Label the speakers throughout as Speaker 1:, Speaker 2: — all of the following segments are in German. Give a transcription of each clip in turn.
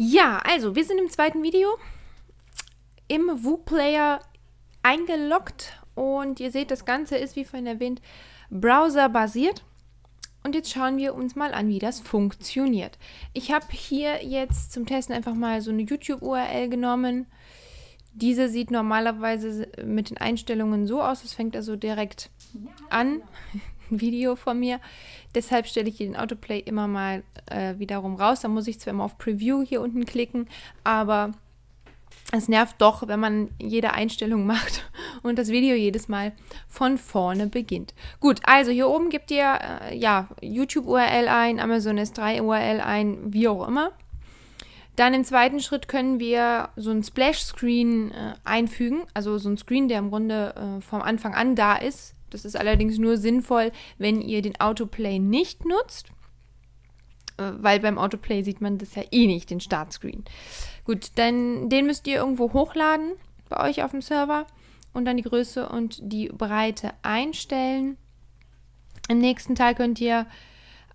Speaker 1: Ja, also wir sind im zweiten Video im WooPlayer eingeloggt und ihr seht, das Ganze ist, wie vorhin erwähnt, browserbasiert. Und jetzt schauen wir uns mal an, wie das funktioniert. Ich habe hier jetzt zum Testen einfach mal so eine YouTube-URL genommen. Diese sieht normalerweise mit den Einstellungen so aus. Es fängt also direkt an. Ein Video von mir. Deshalb stelle ich den Autoplay immer mal äh, wiederum raus. Da muss ich zwar immer auf Preview hier unten klicken, aber es nervt doch, wenn man jede Einstellung macht und das Video jedes Mal von vorne beginnt. Gut, also hier oben gebt ihr äh, ja YouTube-URL ein, Amazon S3-URL ein, wie auch immer. Dann im zweiten Schritt können wir so ein Splash-Screen äh, einfügen, also so ein Screen, der im Grunde äh, vom Anfang an da ist. Das ist allerdings nur sinnvoll, wenn ihr den Autoplay nicht nutzt, äh, weil beim Autoplay sieht man das ja eh nicht, den Startscreen. Gut, dann den müsst ihr irgendwo hochladen bei euch auf dem Server und dann die Größe und die Breite einstellen. Im nächsten Teil könnt ihr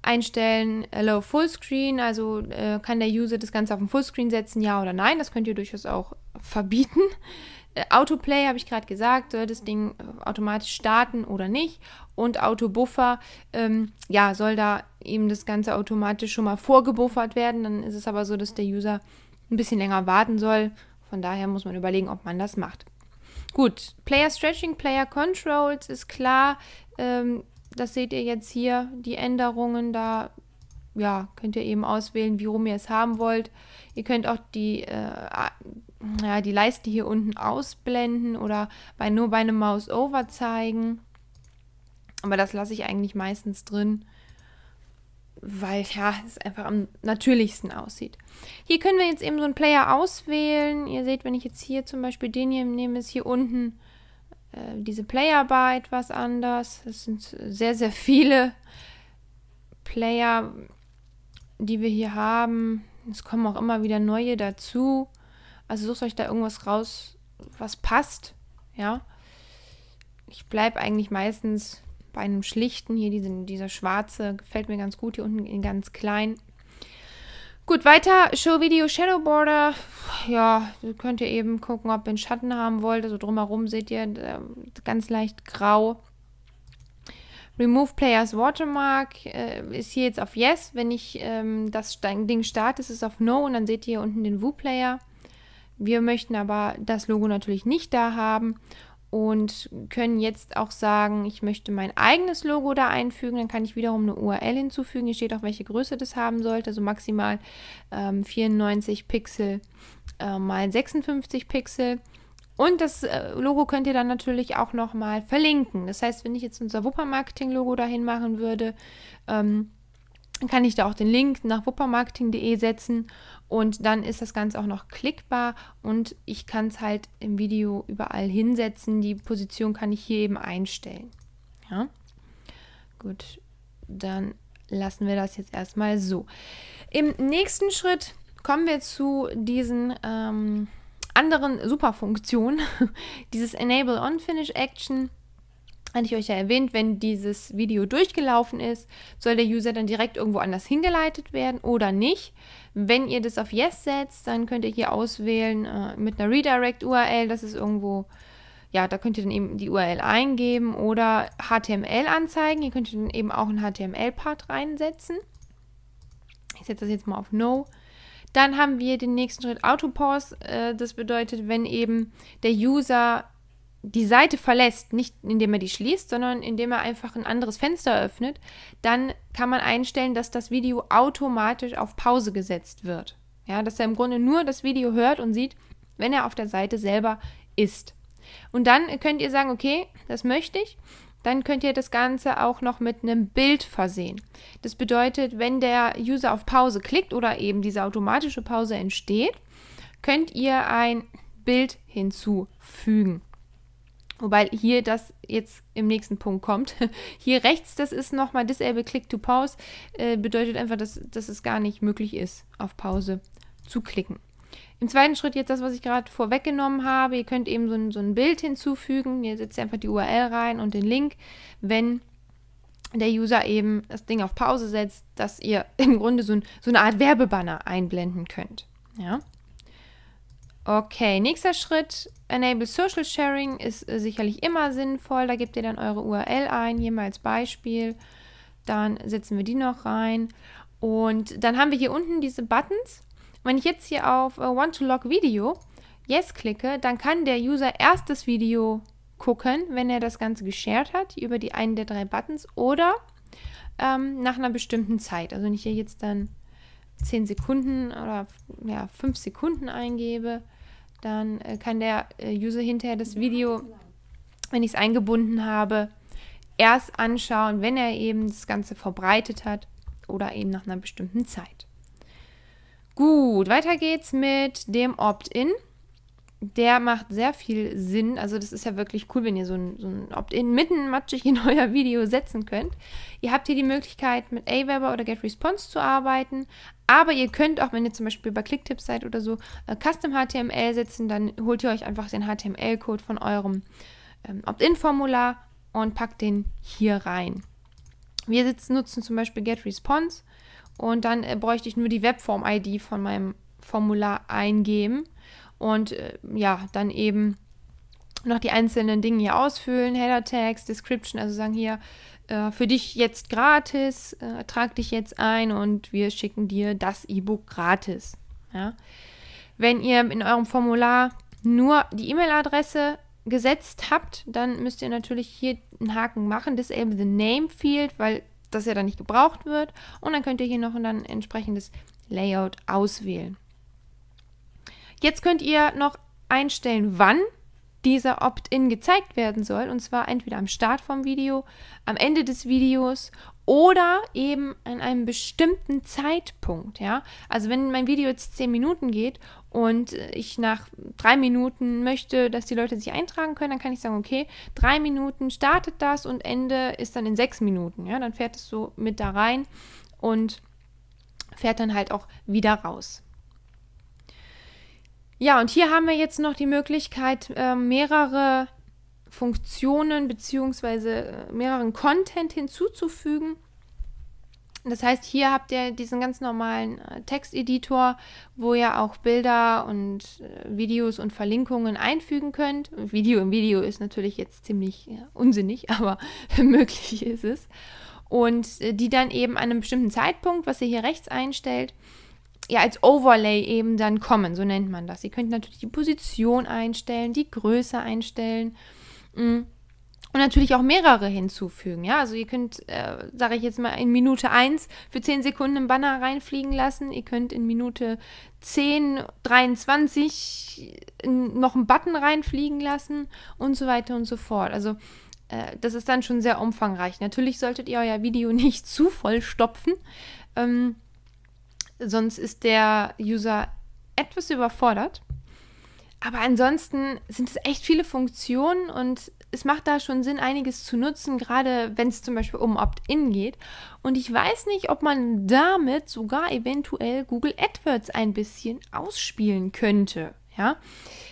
Speaker 1: einstellen Allow Fullscreen, also äh, kann der User das Ganze auf den Fullscreen setzen, ja oder nein. Das könnt ihr durchaus auch verbieten. Äh, Autoplay habe ich gerade gesagt, soll das Ding äh, automatisch starten oder nicht. Und Autobuffer, ähm, ja, soll da eben das Ganze automatisch schon mal vorgebuffert werden. Dann ist es aber so, dass der User ein bisschen länger warten soll. Von daher muss man überlegen, ob man das macht. Gut, Player Stretching, Player Controls ist klar. Ähm, das seht ihr jetzt hier, die Änderungen. Da ja, könnt ihr eben auswählen, wie rum ihr es haben wollt. Ihr könnt auch die, äh, ja, die Leiste hier unten ausblenden oder bei, nur bei einem Mouse-Over zeigen. Aber das lasse ich eigentlich meistens drin, weil ja, es einfach am natürlichsten aussieht. Hier können wir jetzt eben so einen Player auswählen. Ihr seht, wenn ich jetzt hier zum Beispiel den hier nehme, ist hier unten äh, diese Player-Bar etwas anders. Es sind sehr, sehr viele Player, die wir hier haben. Es kommen auch immer wieder neue dazu. Also sucht euch da irgendwas raus, was passt. Ja. Ich bleibe eigentlich meistens bei einem schlichten. Hier diesen, dieser schwarze gefällt mir ganz gut. Hier unten in ganz klein. Gut, weiter. Show Video Shadow Border. Ja, könnt ihr eben gucken, ob ihr einen Schatten haben wollt. Also drumherum seht ihr äh, ganz leicht grau. Remove Players Watermark äh, ist hier jetzt auf Yes. Wenn ich ähm, das Ding starte, ist es auf No und dann seht ihr hier unten den Woo Player. Wir möchten aber das Logo natürlich nicht da haben und können jetzt auch sagen, ich möchte mein eigenes Logo da einfügen. Dann kann ich wiederum eine URL hinzufügen. Hier steht auch, welche Größe das haben sollte. Also maximal ähm, 94 Pixel äh, mal 56 Pixel. Und das äh, Logo könnt ihr dann natürlich auch nochmal verlinken. Das heißt, wenn ich jetzt unser Wupper-Marketing-Logo dahin machen würde, ähm, kann ich da auch den Link nach wuppermarketing.de setzen und dann ist das Ganze auch noch klickbar und ich kann es halt im Video überall hinsetzen. Die Position kann ich hier eben einstellen. Ja, gut, dann lassen wir das jetzt erstmal so. Im nächsten Schritt kommen wir zu diesen ähm, anderen Superfunktionen, dieses Enable On Finish Action hatte ich euch ja erwähnt, wenn dieses Video durchgelaufen ist, soll der User dann direkt irgendwo anders hingeleitet werden oder nicht. Wenn ihr das auf Yes setzt, dann könnt ihr hier auswählen äh, mit einer Redirect-URL, das ist irgendwo, ja, da könnt ihr dann eben die URL eingeben oder HTML anzeigen. Ihr könnt dann eben auch einen HTML-Part reinsetzen. Ich setze das jetzt mal auf No. Dann haben wir den nächsten Schritt Autopause. Äh, das bedeutet, wenn eben der User die Seite verlässt, nicht indem er die schließt, sondern indem er einfach ein anderes Fenster öffnet, dann kann man einstellen, dass das Video automatisch auf Pause gesetzt wird. Ja, dass er im Grunde nur das Video hört und sieht, wenn er auf der Seite selber ist. Und dann könnt ihr sagen, okay, das möchte ich. Dann könnt ihr das Ganze auch noch mit einem Bild versehen. Das bedeutet, wenn der User auf Pause klickt oder eben diese automatische Pause entsteht, könnt ihr ein Bild hinzufügen. Wobei hier das jetzt im nächsten Punkt kommt. Hier rechts, das ist nochmal Disable Click to Pause, äh, bedeutet einfach, dass, dass es gar nicht möglich ist, auf Pause zu klicken. Im zweiten Schritt jetzt das, was ich gerade vorweggenommen habe. Ihr könnt eben so ein, so ein Bild hinzufügen. Ihr setzt einfach die URL rein und den Link, wenn der User eben das Ding auf Pause setzt, dass ihr im Grunde so, ein, so eine Art Werbebanner einblenden könnt. Ja. Okay, nächster Schritt, Enable Social Sharing ist äh, sicherlich immer sinnvoll. Da gebt ihr dann eure URL ein, hier mal als Beispiel. Dann setzen wir die noch rein. Und dann haben wir hier unten diese Buttons. Wenn ich jetzt hier auf uh, Want to Log Video Yes klicke, dann kann der User erst das Video gucken, wenn er das Ganze geshared hat, über die einen der drei Buttons oder ähm, nach einer bestimmten Zeit. Also wenn ich hier jetzt dann 10 Sekunden oder ja, 5 Sekunden eingebe, dann äh, kann der äh, User hinterher das Video, wenn ich es eingebunden habe, erst anschauen, wenn er eben das Ganze verbreitet hat oder eben nach einer bestimmten Zeit. Gut, weiter geht's mit dem Opt-in der macht sehr viel Sinn. Also das ist ja wirklich cool, wenn ihr so ein, so ein Opt-in mitten matschig in euer Video setzen könnt. Ihr habt hier die Möglichkeit, mit Aweber oder GetResponse zu arbeiten. Aber ihr könnt auch, wenn ihr zum Beispiel bei Clicktip seid oder so, äh, Custom HTML setzen, dann holt ihr euch einfach den HTML-Code von eurem ähm, Opt-in-Formular und packt den hier rein. Wir sitzen, nutzen zum Beispiel GetResponse und dann äh, bräuchte ich nur die Webform-ID von meinem Formular eingeben und äh, ja, dann eben noch die einzelnen Dinge hier ausfüllen, Header Tags, Description, also sagen hier, äh, für dich jetzt gratis, äh, trag dich jetzt ein und wir schicken dir das E-Book gratis. Ja? Wenn ihr in eurem Formular nur die E-Mail-Adresse gesetzt habt, dann müsst ihr natürlich hier einen Haken machen, disable the name field, weil das ja dann nicht gebraucht wird. Und dann könnt ihr hier noch ein entsprechendes Layout auswählen. Jetzt könnt ihr noch einstellen, wann dieser Opt-in gezeigt werden soll. Und zwar entweder am Start vom Video, am Ende des Videos oder eben an einem bestimmten Zeitpunkt. Ja? Also wenn mein Video jetzt 10 Minuten geht und ich nach drei Minuten möchte, dass die Leute sich eintragen können, dann kann ich sagen, okay, drei Minuten startet das und Ende ist dann in sechs Minuten. Ja? Dann fährt es so mit da rein und fährt dann halt auch wieder raus. Ja, und hier haben wir jetzt noch die Möglichkeit, äh, mehrere Funktionen bzw. Äh, mehreren Content hinzuzufügen. Das heißt, hier habt ihr diesen ganz normalen äh, Texteditor, wo ihr auch Bilder und äh, Videos und Verlinkungen einfügen könnt. Video im Video ist natürlich jetzt ziemlich unsinnig, aber möglich ist es. Und die dann eben an einem bestimmten Zeitpunkt, was ihr hier rechts einstellt, ja, als Overlay eben dann kommen, so nennt man das. Ihr könnt natürlich die Position einstellen, die Größe einstellen mm. und natürlich auch mehrere hinzufügen. Ja, also ihr könnt, äh, sage ich jetzt mal, in Minute 1 für 10 Sekunden einen Banner reinfliegen lassen. Ihr könnt in Minute 10, 23 noch einen Button reinfliegen lassen und so weiter und so fort. Also äh, das ist dann schon sehr umfangreich. Natürlich solltet ihr euer Video nicht zu voll stopfen. Ähm, sonst ist der User etwas überfordert. Aber ansonsten sind es echt viele Funktionen und es macht da schon Sinn, einiges zu nutzen, gerade wenn es zum Beispiel um Opt-in geht. Und ich weiß nicht, ob man damit sogar eventuell Google AdWords ein bisschen ausspielen könnte. Ja,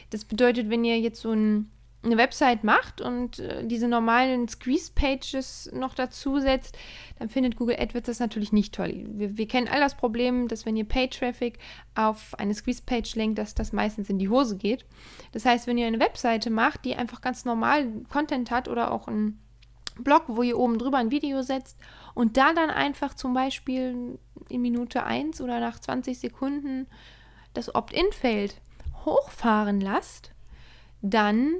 Speaker 1: das bedeutet, wenn ihr jetzt so ein eine Website macht und äh, diese normalen Squeeze-Pages noch dazu setzt, dann findet Google AdWords das natürlich nicht toll. Wir, wir kennen all das Problem, dass wenn ihr Pay-Traffic auf eine Squeeze-Page lenkt, dass das meistens in die Hose geht. Das heißt, wenn ihr eine Webseite macht, die einfach ganz normal Content hat oder auch ein Blog, wo ihr oben drüber ein Video setzt und da dann einfach zum Beispiel in Minute 1 oder nach 20 Sekunden das Opt-in-Feld hochfahren lasst, dann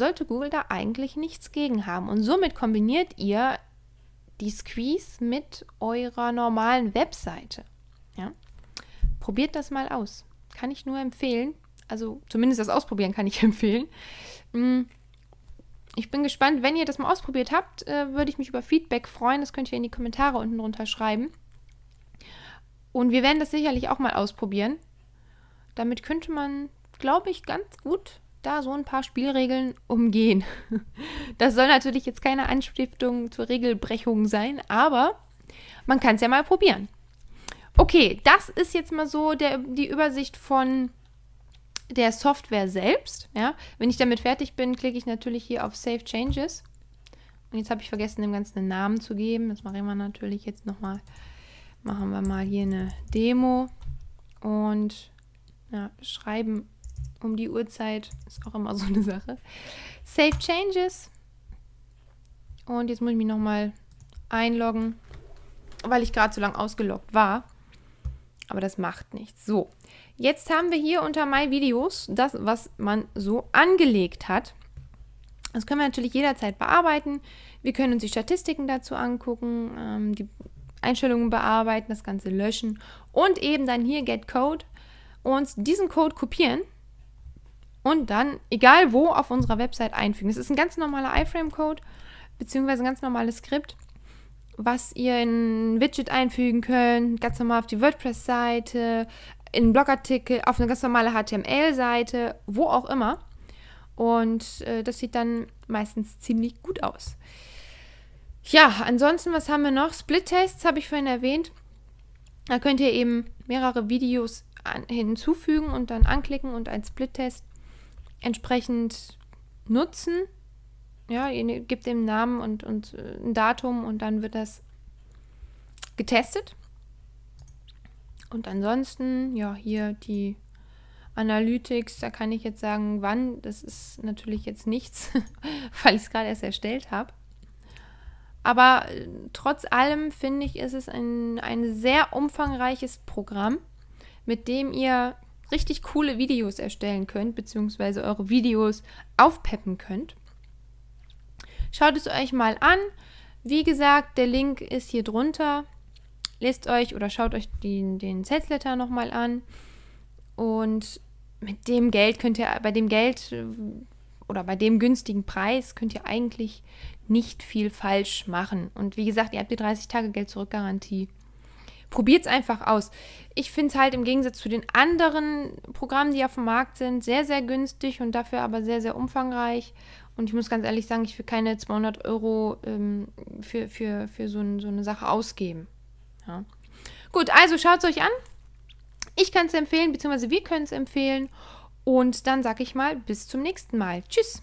Speaker 1: sollte Google da eigentlich nichts gegen haben. Und somit kombiniert ihr die Squeeze mit eurer normalen Webseite. Ja? Probiert das mal aus. Kann ich nur empfehlen. Also zumindest das Ausprobieren kann ich empfehlen. Mm. Ich bin gespannt, wenn ihr das mal ausprobiert habt, äh, würde ich mich über Feedback freuen. Das könnt ihr in die Kommentare unten drunter schreiben. Und wir werden das sicherlich auch mal ausprobieren. Damit könnte man, glaube ich, ganz gut da so ein paar Spielregeln umgehen. Das soll natürlich jetzt keine Anstiftung zur Regelbrechung sein, aber man kann es ja mal probieren. Okay, das ist jetzt mal so der, die Übersicht von der Software selbst. Ja, wenn ich damit fertig bin, klicke ich natürlich hier auf Save Changes. Und jetzt habe ich vergessen, dem Ganzen einen Namen zu geben. Das machen wir natürlich jetzt nochmal. Machen wir mal hier eine Demo und Ja, schreiben um die Uhrzeit ist auch immer so eine Sache. Save Changes. Und jetzt muss ich mich nochmal einloggen, weil ich gerade so lange ausgeloggt war. Aber das macht nichts. So, jetzt haben wir hier unter My Videos das, was man so angelegt hat. Das können wir natürlich jederzeit bearbeiten. Wir können uns die Statistiken dazu angucken, ähm, die Einstellungen bearbeiten, das Ganze löschen und eben dann hier Get Code uns diesen Code kopieren und dann, egal wo, auf unserer Website einfügen. Es ist ein ganz normaler iFrame-Code, beziehungsweise ein ganz normales Skript, was ihr in ein Widget einfügen könnt, ganz normal auf die WordPress-Seite, in einen Blogartikel, auf eine ganz normale HTML-Seite, wo auch immer. Und äh, das sieht dann meistens ziemlich gut aus. Ja, ansonsten, was haben wir noch? Split-Tests habe ich vorhin erwähnt. Da könnt ihr eben mehrere Videos an, hinzufügen und dann anklicken und einen Split-Test entsprechend nutzen. Ja, ihr gebt dem Namen und, und äh, ein Datum und dann wird das getestet. Und ansonsten, ja, hier die Analytics, da kann ich jetzt sagen, wann. Das ist natürlich jetzt nichts, weil ich es gerade erst erstellt habe. Aber äh, trotz allem finde ich, ist es ein, ein sehr umfangreiches Programm, mit dem ihr richtig coole Videos erstellen könnt, beziehungsweise eure Videos aufpeppen könnt. Schaut es euch mal an. Wie gesagt, der Link ist hier drunter. Lest euch oder schaut euch den, den Sales nochmal an. Und mit dem Geld könnt ihr, bei dem Geld oder bei dem günstigen Preis könnt ihr eigentlich nicht viel falsch machen. Und wie gesagt, ihr habt die 30 Tage Geld zurück Garantie. Probiert es einfach aus. Ich finde es halt im Gegensatz zu den anderen Programmen, die auf dem Markt sind, sehr, sehr günstig und dafür aber sehr, sehr umfangreich. Und ich muss ganz ehrlich sagen, ich will keine 200 Euro ähm, für, für, für so, ein, so, eine Sache ausgeben. Ja. Gut, also schaut es euch an. Ich kann es empfehlen, beziehungsweise wir können es empfehlen. Und dann sage ich mal, bis zum nächsten Mal. Tschüss.